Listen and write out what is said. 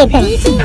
对配？